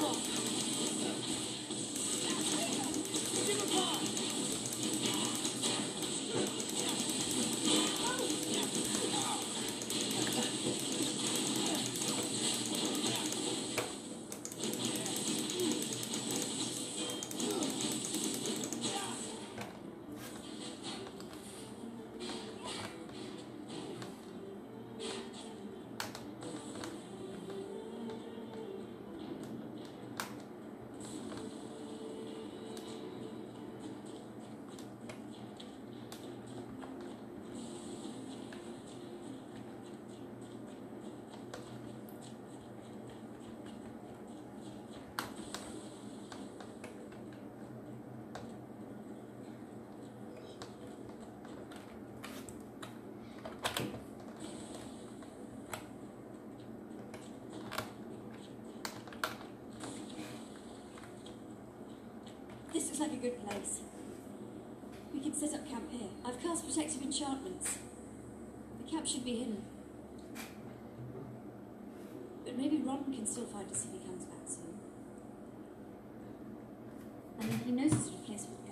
This good place. We can set up camp here. I've cast protective enchantments. The camp should be hidden. But maybe Ron can still find us if he comes back soon. And mean, he knows the sort of place we'll go.